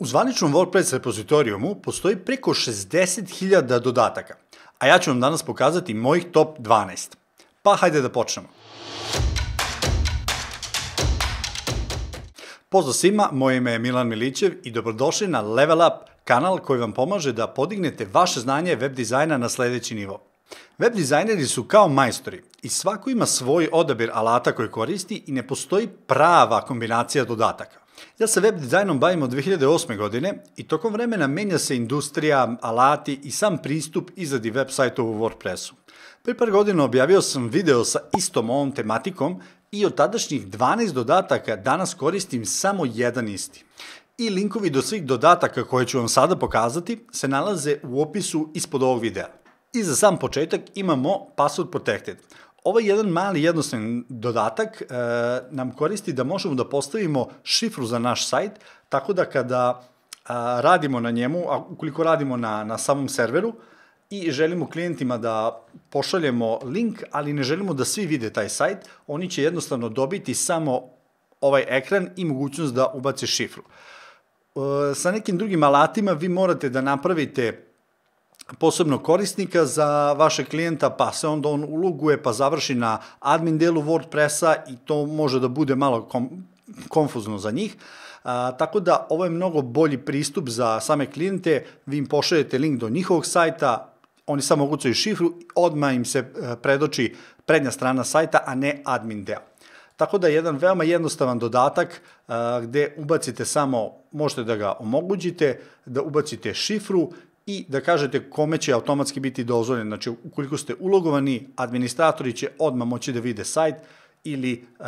U zvaničnom WordPress repozitorijumu postoji preko 60.000 dodataka, a ja ću vam danas pokazati mojih top 12. Pa hajde da počnemo. Pozdrav svima, moje ime je Milan Milićev i dobrodošli na Level Up, kanal koji vam pomaže da podignete vaše znanje web dizajna na sledeći nivo. Web dizajneri su kao majstori i svako ima svoj odabir alata koje koristi i ne postoji prava kombinacija dodataka. Ja se web dizajnom bavim od 2008. godine i tokom vremena menja se industrija, alati i sam pristup izradi web sajtova u WordPressu. Pre par godina objavio sam video sa istom ovom tematikom i od tadašnjih 12 dodataka danas koristim samo jedan isti. I linkovi do svih dodataka koje ću vam sada pokazati se nalaze u opisu ispod ovog videa. I za sam početak imamo Password Protected. Ovaj jedan mali jednostavan dodatak e, nam koristi da možemo da postavimo šifru za naš sajt, tako da kada a, radimo na njemu, a ukoliko radimo na, na samom serveru, i želimo klijentima da pošaljemo link, ali ne želimo da svi vide taj sajt, oni će jednostavno dobiti samo ovaj ekran i mogućnost da ubace šifru. E, sa nekim drugim alatima vi morate da napravite posebno korisnika za vaše klijenta, pa se onda on uloguje, pa završi na admin delu WordPressa i to može da bude malo kom, konfuzno za njih. A, tako da ovo je mnogo bolji pristup za same klijente, vi im pošaljete link do njihovog sajta, oni samo ugucaju šifru, odmah im se e, predoči prednja strana sajta, a ne admin deo. Tako da je jedan veoma jednostavan dodatak a, gde ubacite samo, možete da ga omogućite, da ubacite šifru i da kažete kome će automatski biti dozvoljen. Znači, ukoliko ste ulogovani, administratori će odmah moći da vide sajt ili uh,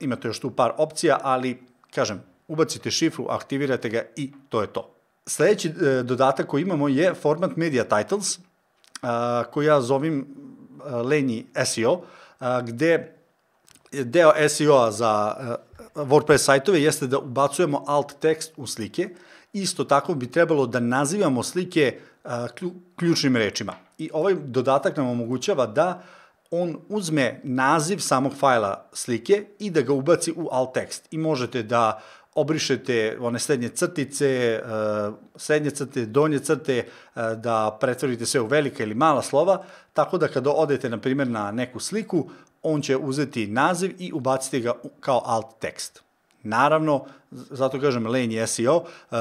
imate još tu par opcija, ali, kažem, ubacite šifru, aktivirate ga i to je to. Sledeći uh, dodatak koji imamo je Format Media Titles, uh, koji ja zovim uh, lenji SEO, uh, gde deo SEO-a za uh, WordPress sajtove jeste da ubacujemo alt tekst u slike, Isto tako bi trebalo da nazivamo slike ključnim rečima. I ovaj dodatak nam omogućava da on uzme naziv samog fajla slike i da ga ubaci u alt tekst. I možete da obrišete one srednje crtice, srednje crte, donje crte, da pretvorite sve u velika ili mala slova, tako da kada odete, na primjer, na neku sliku, on će uzeti naziv i ubaciti ga kao alt tekst. Naravno, zato kažem lenji SEO, uh,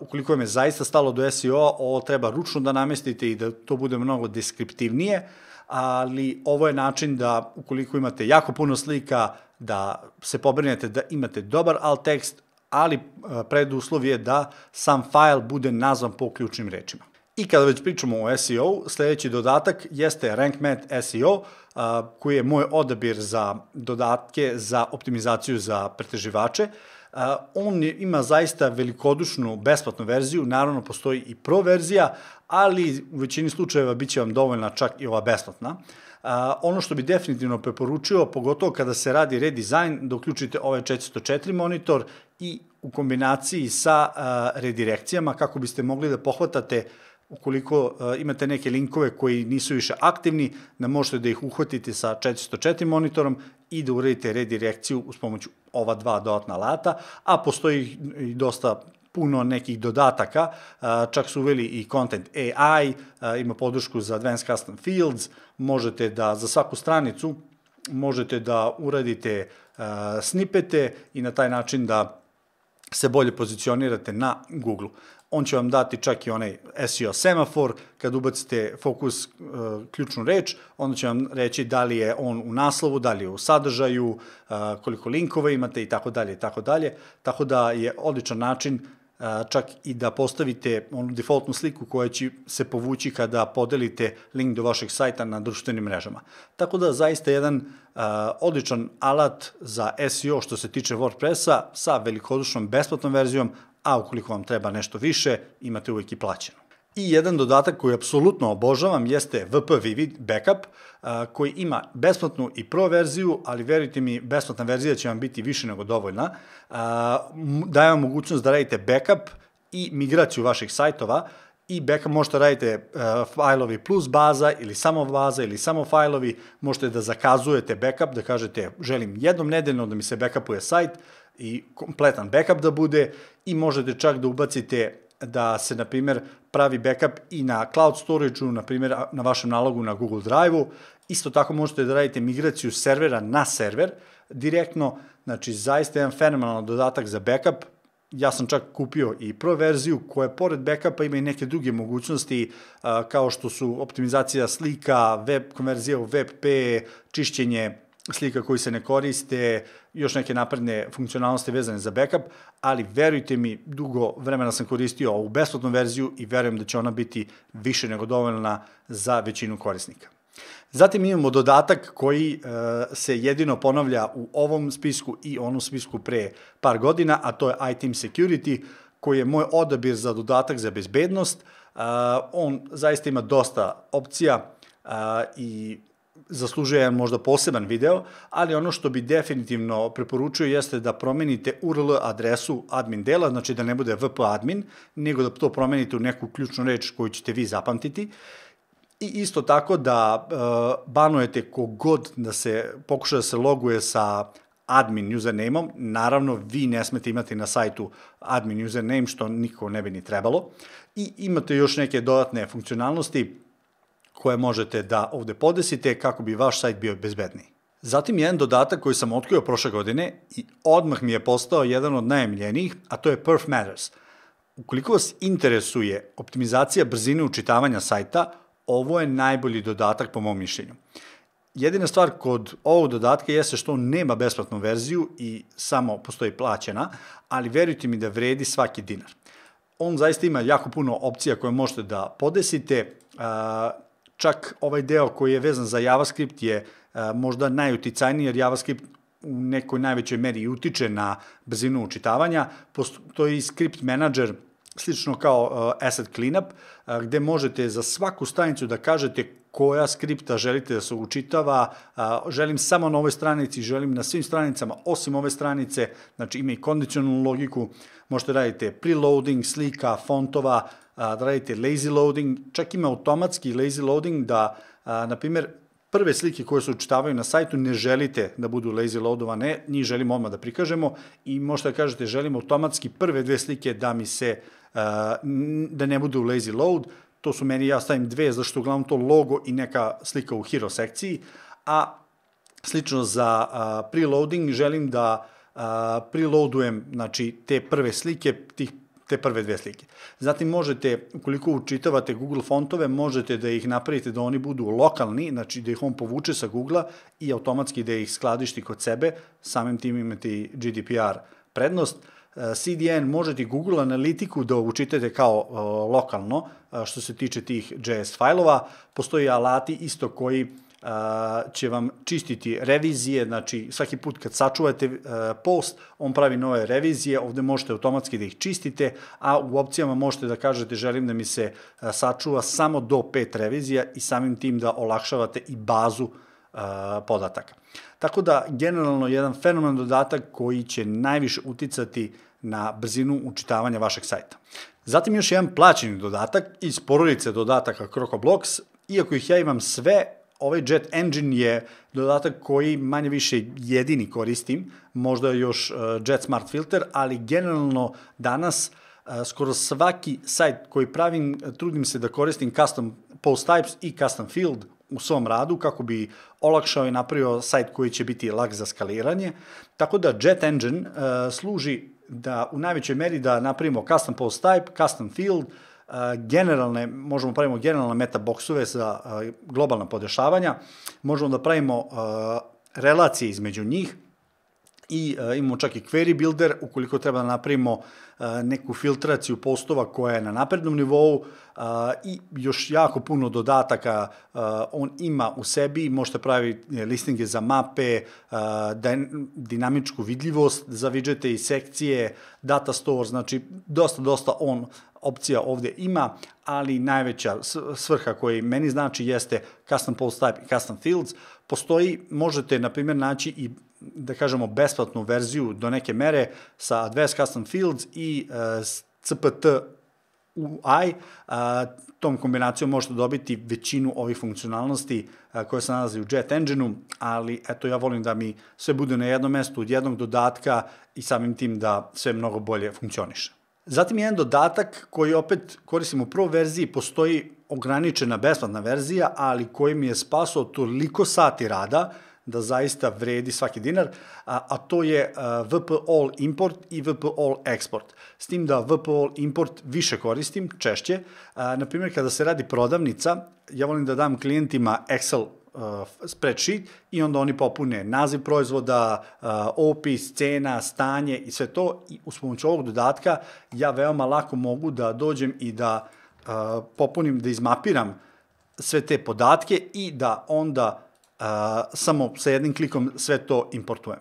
ukoliko vam je zaista stalo do SEO, ovo treba ručno da namestite i da to bude mnogo deskriptivnije, ali ovo je način da ukoliko imate jako puno slika, da se pobrinete da imate dobar alt tekst, ali uh, preduslov je da sam fajl bude nazvan po ključnim rečima. I kada već pričamo o SEO, sledeći dodatak jeste RankMath SEO, koji je moj odabir za dodatke za optimizaciju za preteživače. On ima zaista velikodušnu besplatnu verziju, naravno postoji i pro verzija, ali u većini slučajeva biće vam dovoljna čak i ova besplatna. Ono što bi definitivno preporučio, pogotovo kada se radi redizajn, da uključite ovaj 404 monitor i u kombinaciji sa redirekcijama kako biste mogli da pohvatate ukoliko uh, imate neke linkove koji nisu više aktivni, da možete da ih uhvatite sa 404 monitorom i da uradite redirekciju uz pomoć ova dva dodatna alata, a postoji i dosta puno nekih dodataka, uh, čak su uveli i Content AI, uh, ima podršku za Advanced Custom Fields, možete da za svaku stranicu možete da uradite snipete i na taj način da se bolje pozicionirate na Google on će vam dati čak i onaj SEO semafor, kad ubacite fokus uh, ključnu reč, onda će vam reći da li je on u naslovu, da li je u sadržaju, uh, koliko linkova imate i tako dalje i tako dalje, tako da je odličan način uh, čak i da postavite onu defaultnu sliku koja će se povući kada podelite link do vašeg sajta na društvenim mrežama. Tako da zaista jedan uh, odličan alat za SEO što se tiče WordPressa sa velikodušnom besplatnom verzijom, a ukoliko vam treba nešto više, imate uvijek i plaćeno. I jedan dodatak koji apsolutno obožavam jeste VP Vivid Backup, koji ima besplatnu i pro verziju, ali verujte mi, besplatna verzija će vam biti više nego dovoljna. Daje vam mogućnost da radite backup i migraciju vaših sajtova, i backup možete da radite uh, fajlovi plus baza ili samo baza ili samo fajlovi, možete da zakazujete backup, da kažete želim jednom nedeljno da mi se backupuje sajt i kompletan backup da bude i možete čak da ubacite da se, na primjer, pravi backup i na cloud storage-u, na primjer, na vašem nalogu na Google Drive-u. Isto tako možete da radite migraciju servera na server direktno, znači zaista jedan fenomenalan dodatak za backup, ja sam čak kupio i Pro verziju koja pored backupa ima i neke druge mogućnosti kao što su optimizacija slika, web konverzija u WebP, čišćenje slika koji se ne koriste, još neke napredne funkcionalnosti vezane za backup, ali verujte mi, dugo vremena sam koristio ovu besplatnu verziju i verujem da će ona biti više nego dovoljna za većinu korisnika. Zatim imamo dodatak koji e, se jedino ponavlja u ovom spisku i onom spisku pre par godina, a to je iTeam Security, koji je moj odabir za dodatak za bezbednost. E, on zaista ima dosta opcija e, i zaslužuje jedan možda poseban video, ali ono što bi definitivno preporučio jeste da promenite URL adresu admin dela, znači da ne bude vp admin, nego da to promenite u neku ključnu reč koju ćete vi zapamtiti. I isto tako da uh, banujete kogod da se pokuša da se loguje sa admin username-om, naravno vi ne smete imati na sajtu admin username, što niko ne bi ni trebalo. I imate još neke dodatne funkcionalnosti koje možete da ovde podesite kako bi vaš sajt bio bezbedniji. Zatim jedan dodatak koji sam otkrio prošle godine i odmah mi je postao jedan od najemljenijih, a to je Perf Matters. Ukoliko vas interesuje optimizacija brzine učitavanja sajta, ovo je najbolji dodatak po mom mišljenju. Jedina stvar kod ovog dodatka jeste što on nema besplatnu verziju i samo postoji plaćena, ali verujte mi da vredi svaki dinar. On zaista ima jako puno opcija koje možete da podesite, čak ovaj deo koji je vezan za JavaScript je možda najuticajniji, jer JavaScript u nekoj najvećoj meri utiče na brzinu učitavanja. Postoji script manager slično kao uh, asset cleanup, uh, gde možete za svaku stranicu da kažete koja skripta želite da se učitava, uh, želim samo na ovoj stranici, želim na svim stranicama, osim ove stranice, znači ima i kondicionalnu logiku, možete radite preloading slika, fontova, da radite lazy loading, čak ima automatski lazy loading da, na primjer, prve slike koje se učitavaju na sajtu ne želite da budu lazy loadovane, njih želimo odmah da prikažemo i možete da kažete želim automatski prve dve slike da mi se uh, da ne bude u lazy load, to su meni, ja stavim dve, zašto uglavnom to logo i neka slika u hero sekciji, a slično za preloading želim da preloadujem znači, te prve slike, tih te prve dve slike. Zatim možete, ukoliko učitavate Google fontove, možete da ih napravite da oni budu lokalni, znači da ih on povuče sa Google-a i automatski da ih skladišti kod sebe, samim tim imate GDPR prednost. Uh, CDN možete Google analitiku da učitate kao lokalno, što se tiče tih JS failova. Postoji alati isto koji će vam čistiti revizije, znači svaki put kad sačuvate post, on pravi nove revizije, ovde možete automatski da ih čistite, a u opcijama možete da kažete želim da mi se sačuva samo do pet revizija i samim tim da olakšavate i bazu podataka. Tako da, generalno, jedan fenomen dodatak koji će najviše uticati na brzinu učitavanja vašeg sajta. Zatim još jedan plaćeni dodatak iz porodice dodataka CrocoBlocks. Iako ih ja imam sve, ovaj Jet Engine je dodatak koji manje više jedini koristim, možda još uh, Jet Smart Filter, ali generalno danas uh, skoro svaki sajt koji pravim, trudim se da koristim custom post types i custom field u svom radu kako bi olakšao i napravio sajt koji će biti lag za skaliranje. Tako da Jet Engine uh, služi da u najvećoj meri da napravimo custom post type, custom field, uh, generalne, možemo da pravimo generalne meta boksove za globalna podešavanja, možemo da pravimo relacije između njih, i imamo čak i query builder. Ukoliko treba da napravimo neku filtraciju postova koja je na naprednom nivou i još jako puno dodataka on ima u sebi, možete praviti listinge za mape, uh, dinamičku vidljivost za widgete i sekcije, data store, znači dosta, dosta on opcija ovde ima, ali najveća svrha koja meni znači jeste custom post type i custom fields. Postoji, možete, na primjer, naći i da kažemo, besplatnu verziju do neke mere sa Advanced Custom Fields i uh, CPT UI, a, tom kombinacijom možete dobiti većinu ovih funkcionalnosti a, koje se nalazi u Jet Engine-u, ali eto ja volim da mi sve bude na jednom mestu od jednog dodatka i samim tim da sve mnogo bolje funkcioniše. Zatim jedan dodatak koji opet koristimo u prvoj verziji, postoji ograničena besplatna verzija, ali koji mi je spasao toliko sati rada, da zaista vredi svaki dinar, a, a to je a, VP All Import i VP All Export. S tim da VP All Import više koristim, češće. A, na primjer, kada se radi prodavnica, ja volim da dam klijentima Excel spreadsheet i onda oni popune naziv proizvoda, opis, cena, stanje i sve to i uz pomoću ovog dodatka ja veoma lako mogu da dođem i da popunim, da izmapiram sve te podatke i da onda samo sa jednim klikom sve to importujem.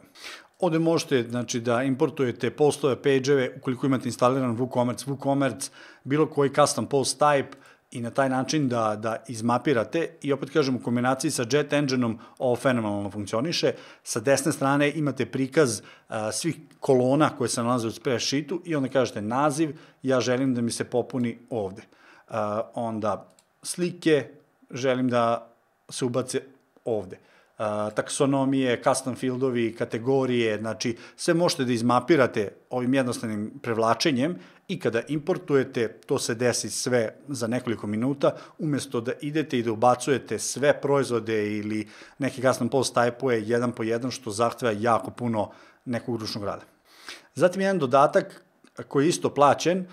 Ovde možete znači, da importujete postove, page-eve, ukoliko imate instaliran WooCommerce, WooCommerce, bilo koji custom post type, i na taj način da, da izmapirate i opet kažem u kombinaciji sa Jet Engine-om ovo fenomenalno funkcioniše. Sa desne strane imate prikaz uh, svih kolona koje se nalaze u spreadsheetu i onda kažete naziv, ja želim da mi se popuni ovde. Uh, onda slike, želim da se ubace ovde. Taksonomije, custom fieldovi, kategorije, znači sve možete da izmapirate ovim jednostavnim prevlačenjem i kada importujete, to se desi sve za nekoliko minuta, umesto da idete i da ubacujete sve proizvode ili neki custom post type-uje jedan po jedan, što zahteva jako puno nekog ručnog rada. Zatim jedan dodatak koji je isto plaćen,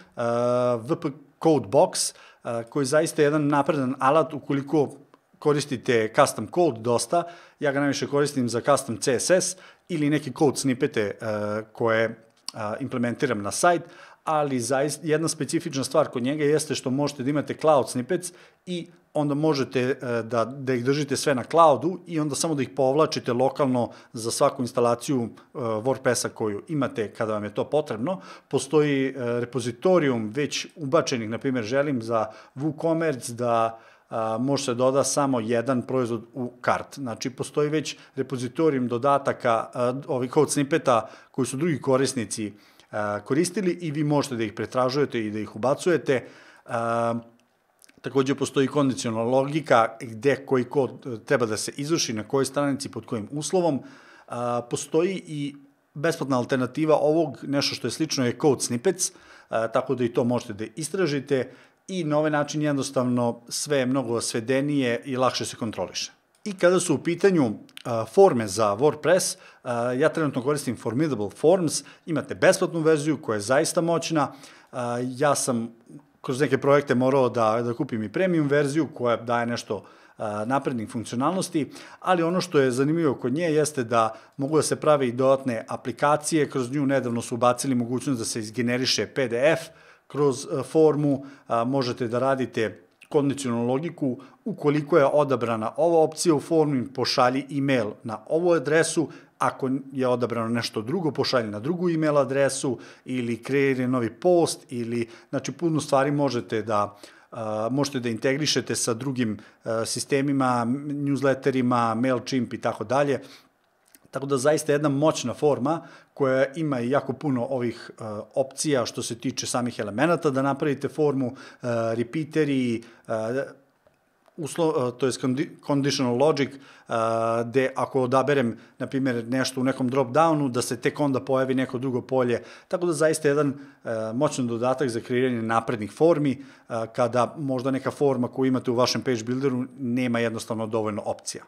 VP Code Box, uh, koji je zaista jedan napredan alat ukoliko koristite custom code dosta, ja ga najviše koristim za custom CSS ili neke code snippete uh, koje uh, implementiram na sajt, ali zaista jedna specifična stvar kod njega jeste što možete da imate cloud snippets i onda možete uh, da, da ih držite sve na cloudu i onda samo da ih povlačite lokalno za svaku instalaciju WordPressa koju imate kada vam je to potrebno. Postoji repozitorijum već ubačenih, na primjer, želim za WooCommerce da uh, a, može se doda samo jedan proizvod u kart. Znači, postoji već repozitorijum dodataka, ovih code snippeta koji su drugi korisnici koristili i vi možete da ih pretražujete i da ih ubacujete. Takođe postoji kondicionalna logika gde koji kod e, treba da se izvrši, na kojoj stranici, pod kojim uslovom. Postoji i besplatna alternativa ovog, nešto što je slično je code snippets, tako da i to možete da istražite i na ovaj način jednostavno sve je mnogo svedenije i lakše se kontroliše. I kada su u pitanju forme za WordPress, ja trenutno koristim Formidable Forms, imate besplatnu verziju koja je zaista moćna, ja sam kroz neke projekte morao da, da kupim i premium verziju koja daje nešto naprednih funkcionalnosti, ali ono što je zanimljivo kod nje jeste da mogu da se prave i dodatne aplikacije, kroz nju nedavno su ubacili mogućnost da se izgeneriše PDF, kroz e, formu možete da radite kondicionalnu logiku, ukoliko je odabrana ova opcija u formi, pošalji e-mail na ovu adresu, ako je odabrano nešto drugo, pošalji na drugu e-mail adresu ili kreiri novi post ili, znači, puno stvari možete da Uh, možete da integrišete sa drugim sistemima, newsletterima, MailChimp i tako dalje. Tako da zaista jedna moćna forma koja ima jako puno ovih uh, opcija što se tiče samih elemenata da napravite formu, uh, repeateri, uh, uslo, uh, to je conditional logic, gde ako odaberem, na primjer, nešto u nekom drop-downu, da se tek onda pojavi neko drugo polje. Tako da zaista jedan moćan dodatak za kreiranje naprednih formi, kada možda neka forma koju imate u vašem page builderu nema jednostavno dovoljno opcija.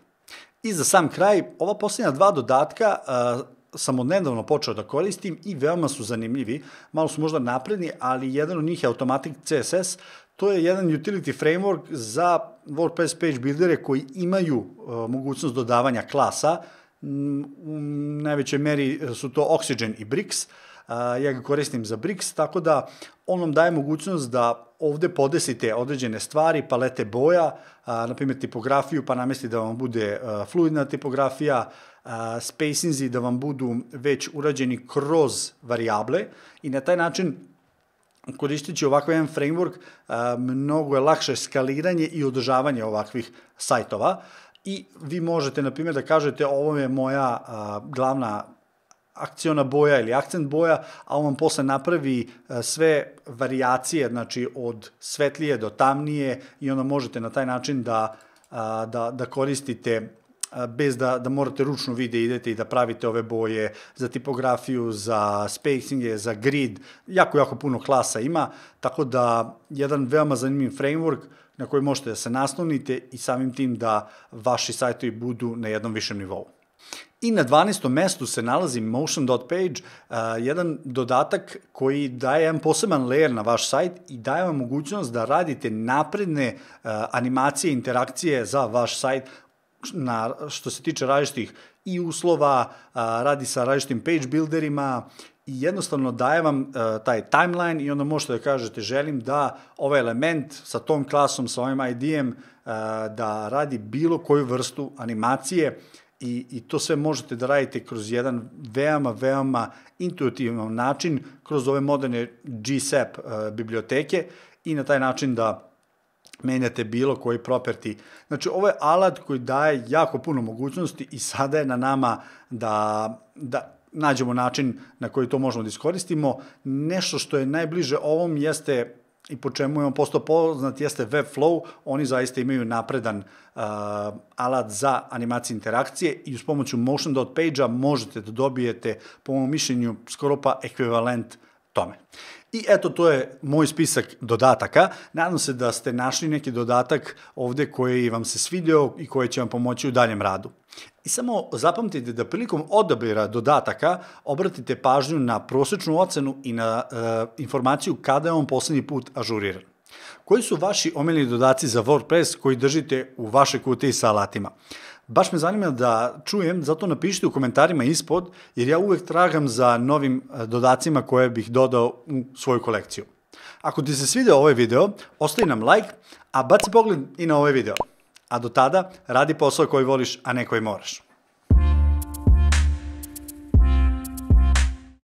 I za sam kraj, ova posljednja dva dodatka uh, sam od nedavno počeo da koristim i veoma su zanimljivi. Malo su možda napredni, ali jedan od njih je Automatic CSS. To je jedan utility framework za WordPress page buildere koji imaju uh, mogućnost dodavanja klasa. Mm, u najvećoj meri su to Oxygen i Bricks. Ja ga koristim za Bricks, tako da on vam daje mogućnost da ovde podesite određene stvari, palete boja, na primjer tipografiju, pa namesti da vam bude fluidna tipografija, a, spacingi da vam budu već urađeni kroz variable i na taj način koristeći ovakav jedan framework, mnogo je lakše skaliranje i održavanje ovakvih sajtova. I vi možete, na primjer, da kažete ovo je moja glavna akciona boja ili akcent boja, a on vam posle napravi e, sve varijacije, znači od svetlije do tamnije i onda možete na taj način da, da, da koristite bez da, da morate ručno vide idete i da pravite ove boje za tipografiju, za spacinge, za grid, jako, jako puno klasa ima, tako da jedan veoma zanimljiv framework na koji možete da se naslovnite i samim tim da vaši sajtovi budu na jednom višem nivou. I na 12. mestu se nalazi Motion.page, jedan dodatak koji daje jedan poseban layer na vaš sajt i daje vam mogućnost da radite napredne animacije, interakcije za vaš sajt na, što se tiče različitih i uslova, radi sa različitim page builderima i jednostavno daje vam taj timeline i onda možete da kažete želim da ovaj element sa tom klasom, sa ovim ID-em, da radi bilo koju vrstu animacije i, i to sve možete da radite kroz jedan veoma, veoma intuitivan način, kroz ove moderne GSAP uh, biblioteke i na taj način da menjate bilo koji property. Znači, ovo je alat koji daje jako puno mogućnosti i sada je na nama da, da nađemo način na koji to možemo da iskoristimo. Nešto što je najbliže ovom jeste i po čemu je on postao poznat jeste Webflow, oni zaista imaju napredan uh, alat za animacije interakcije i uz pomoću motion.page-a možete da dobijete, po mojom mišljenju, skoro pa ekvivalent tome. I eto, to je moj spisak dodataka. Nadam se da ste našli neki dodatak ovde koji vam se svidio i koji će vam pomoći u daljem radu. I samo zapamtite da prilikom odabira dodataka obratite pažnju na prosečnu ocenu i na e, informaciju kada je on poslednji put ažuriran. Koji su vaši omiljeni dodaci za WordPress koji držite u vašoj kutiji sa alatima? Baš me zanima da čujem, zato napišite u komentarima ispod, jer ja uvek tragam za novim e, dodacima koje bih dodao u svoju kolekciju. Ako ti se svidio ovaj video, ostavi nam like, a baci pogled i na ovaj video. A do tada, radi posao koji voliš, a ne koji moraš.